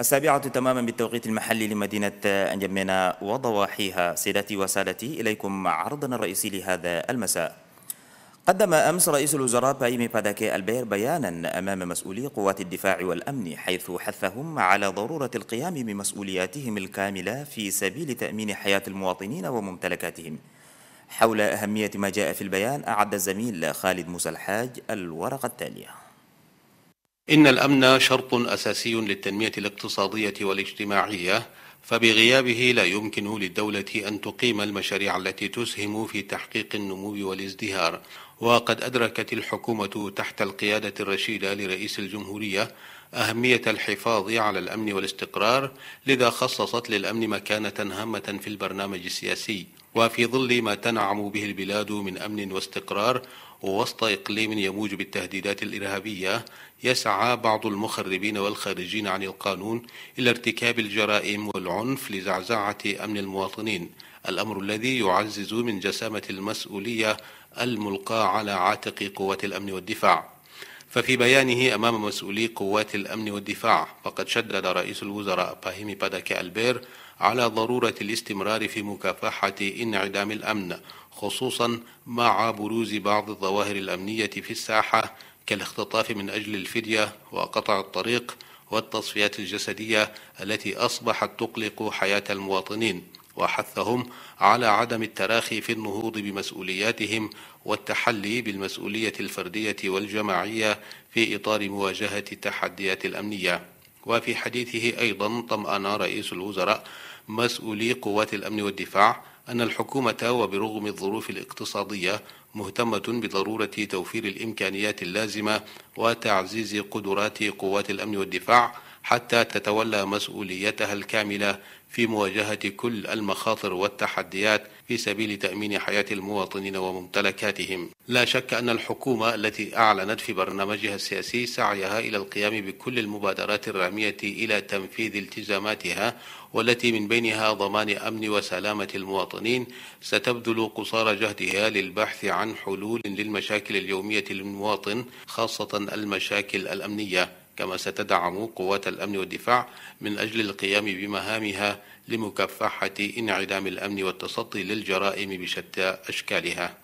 السابعة تماما بالتوقيت المحلي لمدينة أنجمينا وضواحيها. سيداتي وسادتي إليكم عرضنا الرئيسي لهذا المساء. قدم أمس رئيس الوزراء بايمي باداكي ألبير بيانا أمام مسؤولي قوات الدفاع والأمن حيث حثهم على ضرورة القيام بمسؤولياتهم الكاملة في سبيل تأمين حياة المواطنين وممتلكاتهم. حول أهمية ما جاء في البيان أعد الزميل خالد موسى الحاج الورقة التالية. إن الأمن شرط أساسي للتنمية الاقتصادية والاجتماعية فبغيابه لا يمكن للدولة أن تقيم المشاريع التي تسهم في تحقيق النمو والازدهار. وقد أدركت الحكومة تحت القيادة الرشيدة لرئيس الجمهورية أهمية الحفاظ على الأمن والاستقرار لذا خصصت للأمن مكانة هامة في البرنامج السياسي. وفي ظل ما تنعم به البلاد من أمن واستقرار ووسط إقليم يموج بالتهديدات الإرهابية يسعى بعض المخربين والخارجين عن القانون إلى ارتكاب الجرائم والعنف لزعزعة أمن المواطنين. الأمر الذي يعزز من جسامة المسؤولية الملقاة على عاتق قوات الأمن والدفاع. ففي بيانه أمام مسؤولي قوات الأمن والدفاع فقد شدد رئيس الوزراء باهيمي باداكي ألبير على ضرورة الاستمرار في مكافحة انعدام الأمن خصوصا مع بروز بعض الظواهر الأمنية في الساحة كالاختطاف من أجل الفدية وقطع الطريق والتصفيات الجسدية التي أصبحت تقلق حياة المواطنين. وحثهم على عدم التراخي في النهوض بمسؤولياتهم والتحلي بالمسؤولية الفردية والجماعية في إطار مواجهة التحديات الأمنية. وفي حديثه أيضا طمأن رئيس الوزراء مسؤولي قوات الأمن والدفاع أن الحكومة وبرغم الظروف الاقتصادية مهتمة بضرورة توفير الإمكانيات اللازمة وتعزيز قدرات قوات الأمن والدفاع حتى تتولى مسؤوليتها الكاملة في مواجهة كل المخاطر والتحديات في سبيل تأمين حياة المواطنين وممتلكاتهم. لا شك أن الحكومة التي أعلنت في برنامجها السياسي سعيها إلى القيام بكل المبادرات الرامية إلى تنفيذ التزاماتها والتي من بينها ضمان أمن وسلامة المواطنين. ستبذل قصارى جهدها للبحث عن حلول للمشاكل اليومية للمواطن خاصة المشاكل الأمنية. كما ستدعم قوات الأمن والدفاع من أجل القيام بمهامها لمكافحة انعدام الأمن والتصدي للجرائم بشتى أشكالها.